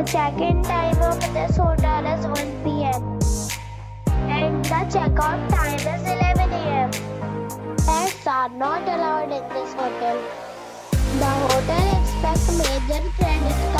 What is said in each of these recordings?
The check-in time of this hotel is 1 p.m. and the checkout time is 11 a.m. Pets are not allowed in this hotel. The hotel expects major credit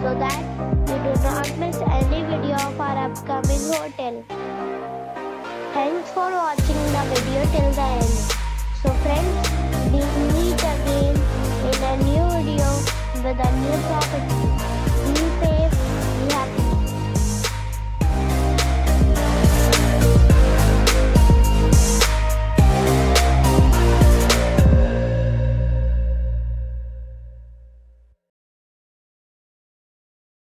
so that you do not miss any video of our upcoming hotel. Thanks for watching the video till the end. So friends, we meet again in a new video with a new property.